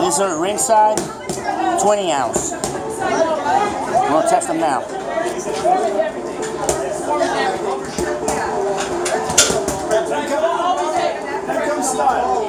These are ringside 20 ounce. We'll test them now. Here comes style.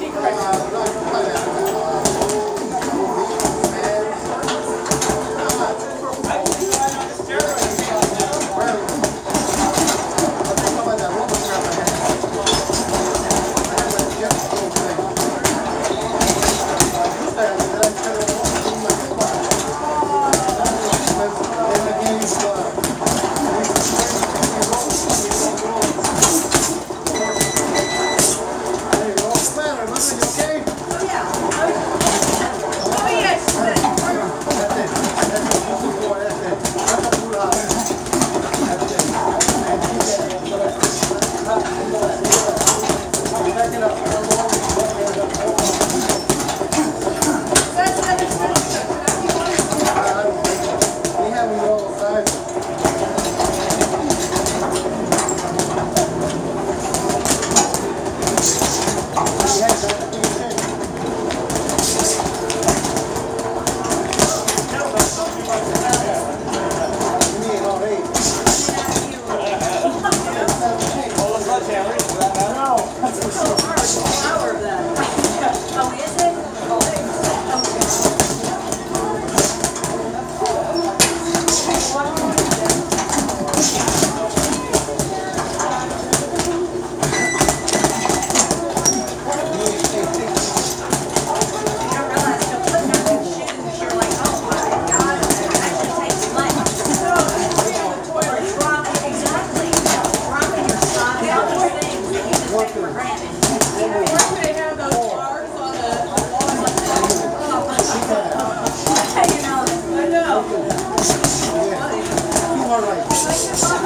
All right.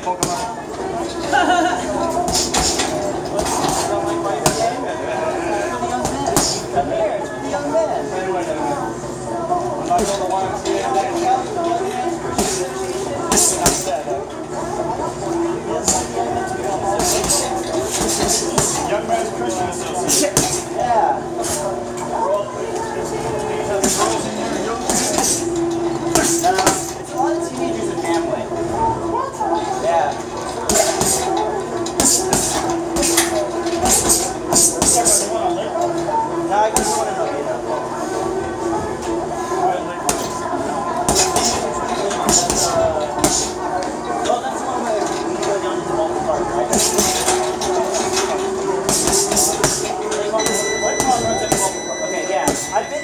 YMCA Pokemon.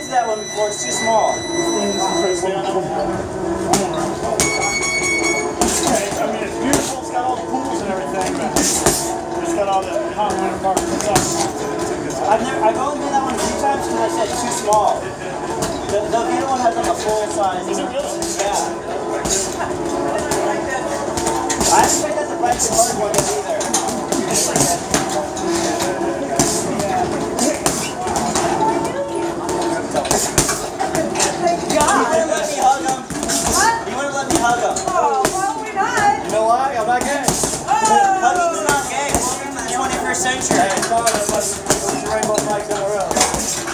I've that one before. It's too small. I mean, it's beautiful, it's got all the pools and everything, but it's got all the hot water parks and stuff. I've never, I've only been that one a few times because I said too small. The, the other one has like a full size. Is it really? Yeah. I haven't the Bike and Park one either. Century. I thought it was the rainbow flag else.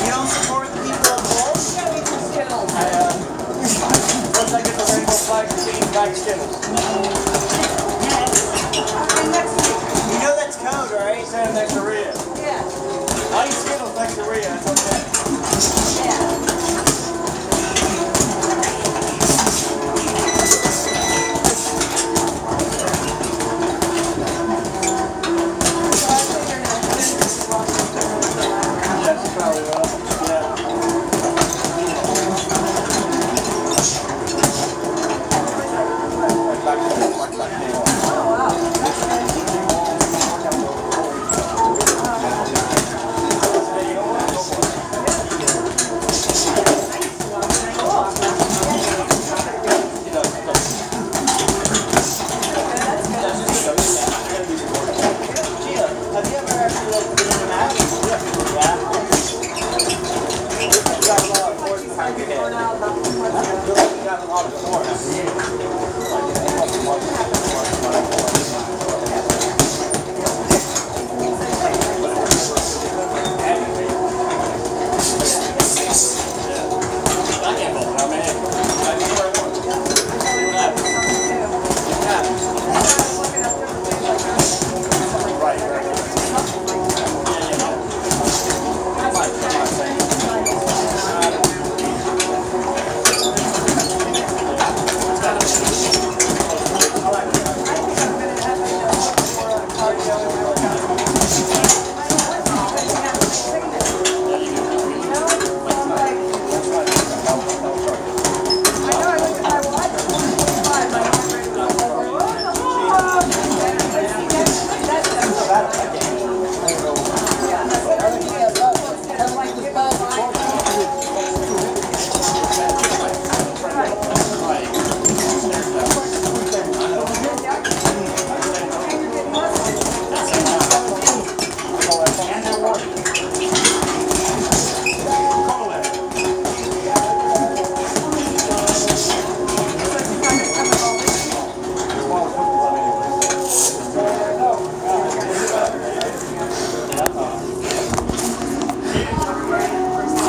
You don't support the people of Bulls? I, uh, once I get the rainbow flag, change back Skittles. You know that's code, right? Stand next to Rhea. I eat Skittles next to Rhea, it's okay. That's probably what, yeah.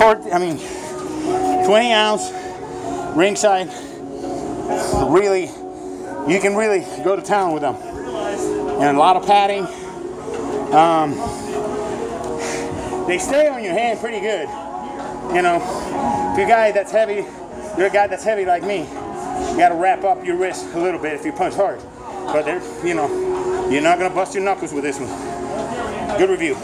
I mean, 20 ounce ringside. Really, you can really go to town with them. And a lot of padding. Um, they stay on your hand pretty good. You know, if you're a guy that's heavy, you're a guy that's heavy like me. You got to wrap up your wrist a little bit if you punch hard. But they're, you know, you're not gonna bust your knuckles with this one. Good review.